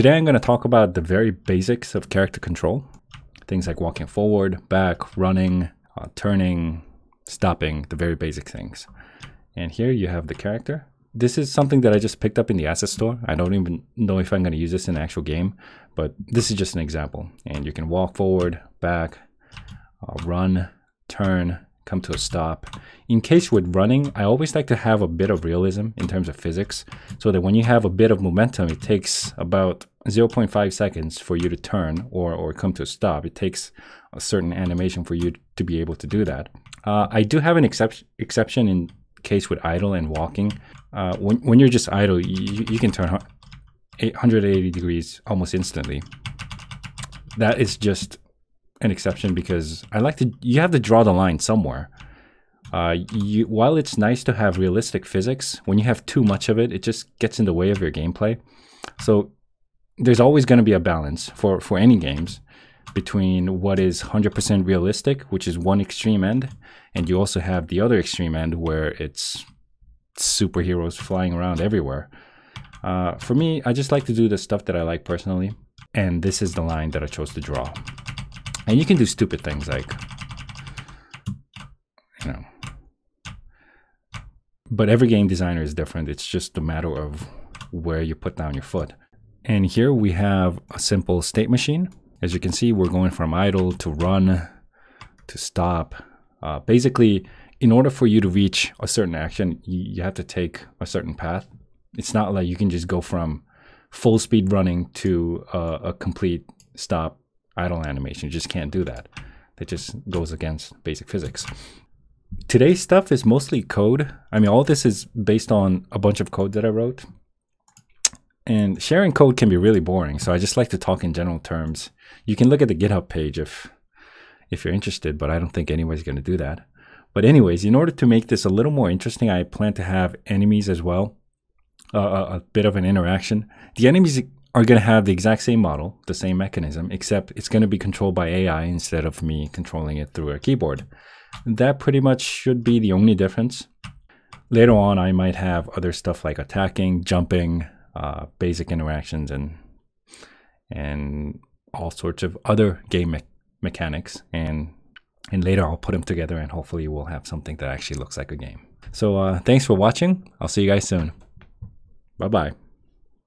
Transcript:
Today I'm going to talk about the very basics of character control. Things like walking forward, back, running, uh, turning, stopping, the very basic things. And here you have the character. This is something that I just picked up in the asset store. I don't even know if I'm going to use this in the actual game, but this is just an example. And you can walk forward, back, uh, run, turn, come to a stop. In case with running, I always like to have a bit of realism in terms of physics, so that when you have a bit of momentum, it takes about 0.5 seconds for you to turn or, or come to a stop. It takes a certain animation for you to be able to do that. Uh, I do have an excep exception in case with idle and walking. Uh, when, when you're just idle, you, you can turn 180 degrees almost instantly. That is just an exception because I like to, you have to draw the line somewhere. Uh, you, while it's nice to have realistic physics, when you have too much of it, it just gets in the way of your gameplay. So there's always going to be a balance for, for any games between what is 100% realistic, which is one extreme end, and you also have the other extreme end where it's superheroes flying around everywhere. Uh, for me, I just like to do the stuff that I like personally, and this is the line that I chose to draw. And you can do stupid things like, you know, but every game designer is different. It's just a matter of where you put down your foot. And here we have a simple state machine. As you can see, we're going from idle to run to stop. Uh, basically, in order for you to reach a certain action, you have to take a certain path. It's not like you can just go from full speed running to uh, a complete stop idle animation. You just can't do that. That just goes against basic physics. Today's stuff is mostly code. I mean, all this is based on a bunch of code that I wrote. And sharing code can be really boring, so I just like to talk in general terms. You can look at the GitHub page if if you're interested, but I don't think anybody's going to do that. But anyways, in order to make this a little more interesting, I plan to have enemies as well, uh, a, a bit of an interaction. The enemies are going to have the exact same model, the same mechanism, except it's going to be controlled by AI instead of me controlling it through a keyboard. That pretty much should be the only difference. Later on, I might have other stuff like attacking, jumping, uh, basic interactions, and and all sorts of other game me mechanics. And and later I'll put them together, and hopefully we'll have something that actually looks like a game. So uh, thanks for watching. I'll see you guys soon. Bye bye.